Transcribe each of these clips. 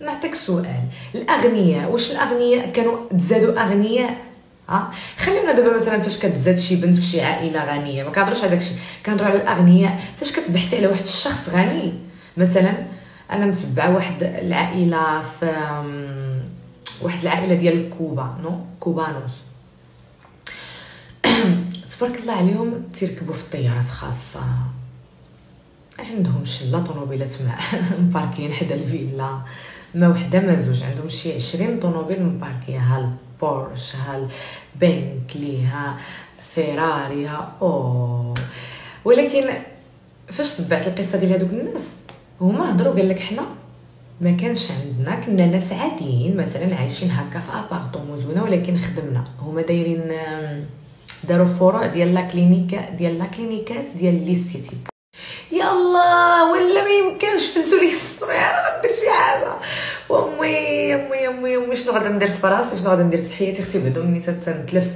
نعطيك سؤال. الاغنياء واش الاغنياء كانوا تزادوا اغنياء ها؟ خلينا دابا مثلا فاش كتزاد شي بنت في شي عائلة غنية ما كنهضروش على داكشي. كنهضروا على الاغنياء فاش كتبحثي على واحد الشخص غني؟ مثلا أنا متبعة واحد العائلة في واحد العائلة ديال كوبا نو؟ كوبانوس. تبارك الله عليهم تيركبوا في الطيارات خاصة. عندهم شلة طوموبيلات مباركين حدا الفيلا. ما وحدة ما زوج عندهم شي عشرين طوموبيل مباركيه ها البورش ها البنتلي ها فيراري ها أو ولكن فاش تبعت القصة ديال هذوك الناس؟ هما هضروا قال لك حنا ما كانش عندنا كنا ناس عاديين مثلا عايشين هكا في ابارطومون زوينه ولكن خدمنا. هما دايرين داروا فروع ديال la clinique ديال la clinique ات ديال l'esthétique. يا الله ولا ما يمكنش فلتو لي الصوري أنا غندير شي حاجة. وأمي أمي أمي أمي شنو غادي ندير في راسي؟ شنو غادي ندير في حياتي؟ خصي بعدو مني تنتلف.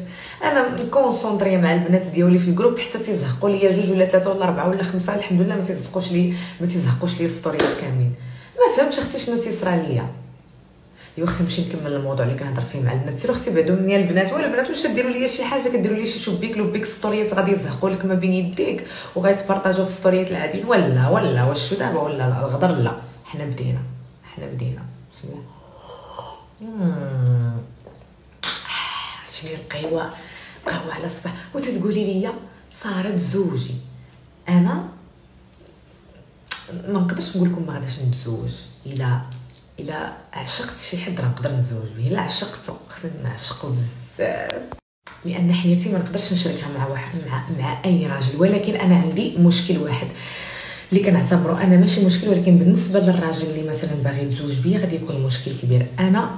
أنا م concentré مع البنات ديالي في ال groupe حتى تيزهقوا ليا جوج ولا ثلاثة ولا اربعه ولا خمسة الحمد لله ما تيزهقوش لي ما تيزهقوش لي story ات كاملين. ما فهمتش أختي شنو تيصرى ليا. ايوا خصني نمشي نكمل الموضوع اللي كنهضر فيه مع البنات. سيرو خصي بعدو مني البنات ولا البنات واش ديروا ليا شي حاجة؟ كديروا لي شي شوبيك لوبيك story ات غادي يزهقوا لك ما بين يديك وغيتبارطاجوا في ستوريات العاديين ولا ولا واش دابا؟ ولا الغدر لا. حنا بدينا حنا بدينا. بسم الله. عرفتي القهوة؟ قهوة على الصباح. وتتقولي لي صارت زوجي. أنا ما نقدرش نقول لكم ما غاديش نتزوج. إلا الا عشقت شي حد راه نقدر نتزوج به إلا عشقته خصني نعشقو بزاف. لأن حياتي ما نقدرش نشاركها مع واحد مع, مع أي راجل. ولكن أنا عندي مشكل واحد اللي كنعتبره أنا ماشي مشكل ولكن بالنسبة للراجل اللي مثلا باغي يتزوج بيا غادي يكون مشكل كبير. أنا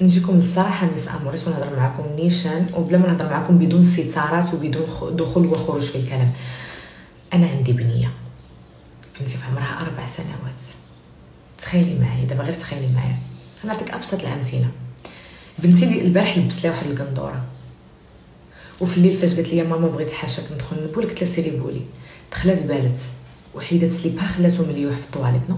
نجيكم الصراحة مس أموريس ونهضر معكم نيشان وبلا ما نهضر معكم بدون ستارات وبدون دخول وخروج في الكلام. أنا عندي بنية. بنتي في عمرها أربع سنوات. تخيلي معايا دابا غير تخيلي معايا. نعطيك أبسط الأمثلة. بنتي دي البارح لبست لها واحد القندورة. وفي الليل فاش قالت لي ماما بغيت حاشاك ندخل نبول قلت لها سيري بولي. دخلت بالت. وحيدت slip ها خلاتو مليوح في ال toilettes no؟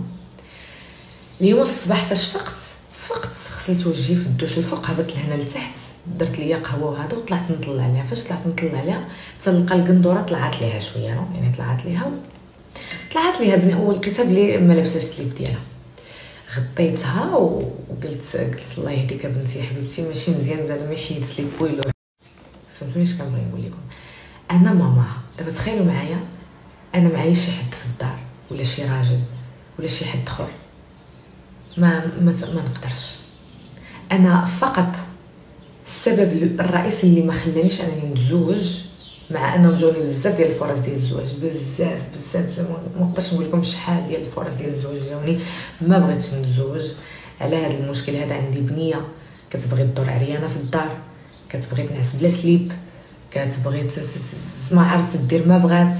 اليوم في الصباح فاش فقت فقت. غسلت وجهي في الدوش الفوق هبطت لهنا لتحت. درت ليا قهوة وهذا وطلعت نطلع عليها. فاش طلعت نطلع عليها تلقى القندورة طلعت ليها شوية no؟ يعني طلعت ليها طلعت ليها بني أول لقيتها بلي ما لابساش السليب ديالها. غطيتها وقلت قلت الله يهديك بنتي حبيبتي. ماشي مزيان بنادم يحيد سليب بويلو. فهمتوني اش كنبغي نقول لكم؟ أنا ماما دابا تخيلوا معايا أنا معايا شي حد في الدار ولا شي راجل ولا شي حد آخر. ما ما, ما نقدرش. أنا فقط السبب الرئيسي اللي ما خلانيش أنني نتزوج مع انهم جوني بزاف ديال الفرص ديال الزواج بزاف بزاف بزاف. ما نقدرش نقول لكم شحال ديال الفرص ديال الزواج جاوني ما بغيتش نتزوج. على هذا المشكل هذا عندي بنية كتبغي تدور عريانه في الدار. كتبغي تنعس بلا slip. كتبغي ما عرفت دير ما بغات.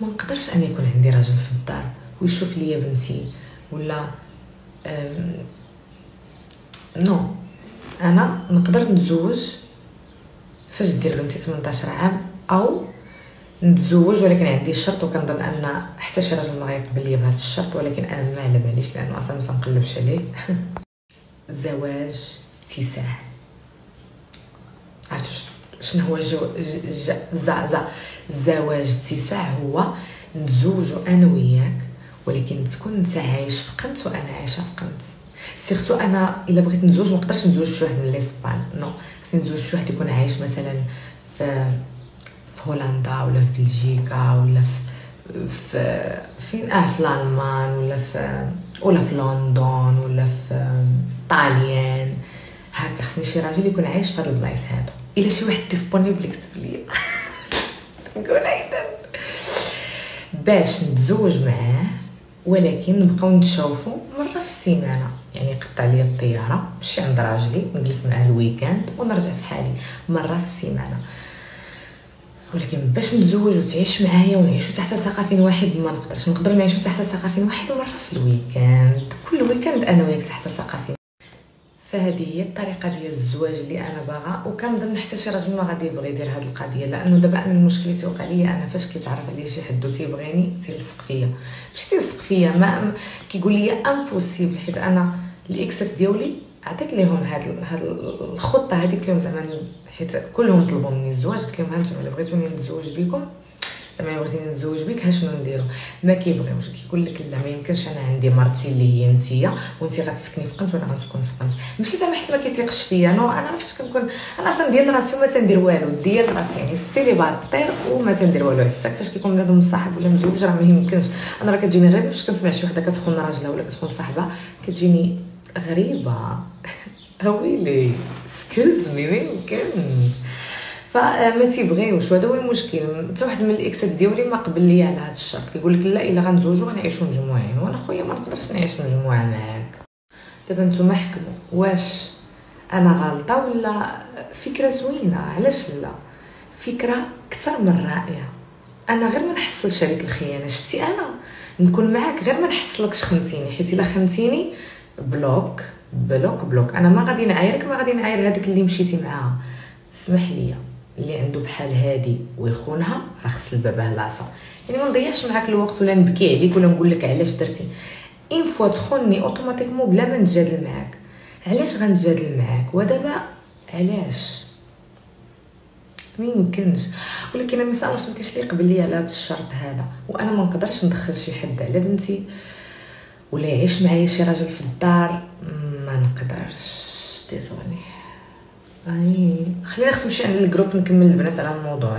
ما نقدرش ان يكون عندي راجل في الدار. ويشوف ليا بنتي. ولا no. أنا نقدر نتزوج. فاش دير بنتي 18 عام أو نتزوج ولكن عندي شرط وكنظن أن حتى شي راجل ما غيقبل لي بهذا الشرط ولكن أنا ما على باليش لأنه أصلا ما تنقلبش عليه. زواج اتساع. عرفتوا شنو هو جو ز ز زواج اتساع؟ هو نتزوجوا أنا وياك ولكن تكون أنت عايش في قنت وأنا عايشة في قنت. surtout أنا إلا بغيت نتزوج ما نقدرش نتزوج بشي واحد من l'Espagne no. خصني نتزوج بشي واحد يكون عايش مثلا في في هولندا ولا في بلجيكا ولا في في فين؟ آه في الألمان ولا في ولا في لندن ولا في طاليان هكا خصني شي راجل يكون عايش في هاد البلايص هادو. إلا شي واحد disponible يكتب ليا نقول باش نتزوج معاه ولكن نبقاو نتشوفوا مرة في السيمانة. يعني يقطع لي الطيارة نمشي عند راجلي نجلس معاه ال week-end ونرجع في حالي. مرة في السيمانة. ولكن باش نتزوج وتعيش معايا ونعيشو تحت سقف واحد ما نقدرش نقدر نعيشو تحت سقف واحد مره في ال week-end. كل week-end أنا وياك تحت سقف فهذه هي الطريقة ديال الزواج اللي أنا باغا. وكنظن حتى شي راجل ما غادي يبغي يدير هذه القضية لأنه دابا أنا المشكل توقع ليا أنا فاش كيتعرف عليا شي حد وتيبغيني تيلصق فيا. باش تيلصق فيا؟ ما كيقول لي impossible حيت أنا ال ex ات ديالي عطيت لهم هاد هاد الخطة هذيك لهم زعما حيت كلهم طلبوا مني الزواج قلت لهم هانتوما إلا بغيتوني نتزوج بكم زعما بغيتيني نتزوج بك ها شنو نديرو؟ ما كيبغيوش كيقول لك لا ما يمكنش أنا عندي مرتي اللي هي نتيا وانت غتسكني في قنت وأنا غنسكن في قنت. ماشي زعما حيت ما كيتيقش فيا no أنا فاش كنكون أنا أصلا ديال راسي وما تندير والو ديال راسي يعني ال célibataire وما تندير والو عساك. فاش كيكون بنادم مصاحب ولا مزوج راه ما يمكنش. أنا راه كتجيني غير فاش كنسمع شي وحدة كتخون راجلها ولا كتخون صاحبها كتجيني غريبة. أويلي excuse me ما يمكنش فما تيبغيوش وهذا هو المشكل. حتى واحد من ال ex ات ديالي ما قبل لي على هذا الشرط. كيقول لك لا إلا غنزوجو غنعيشو مجموعين. وأنا خويا ما نقدرش نعيش مجموعة معاك. دابا نتوما حكموا واش أنا غلطة ولا فكرة زوينة؟ علاش لا؟ فكرة أكثر من رائعة. أنا غير ما نحصلش عليك الخيانة. شتي أنا؟ نكون معاك غير ما نحصلكش خنتيني حيت إلا خنتيني bloque bloque bloque. أنا ما غادي نعايرك ما غادي نعاير هذيك اللي مشيتي معاها. اسمح لي اللي عنده بحال هادي ويخونها راه خص لباباه العصا يعني ما نضيعش معاك الوقت ولا نبكي عليك ولا نقول لك علاش درتي. une fois تخوني automatiquement بلا ما نتجادل معاك. علاش غنتجادل معاك؟ ودابا علاش؟ ما يمكنش. ولكن أنا ما ما اللي يقبل لي على هذا الشرط هذا. وأنا ما نقدرش ندخل شي حد. على بنتي ولا يعيش معايا شي راجل في الدار؟ ما نقدرش. Désolé. يعني خلينا نمشي عند ال groupe نكمل البنات على الموضوع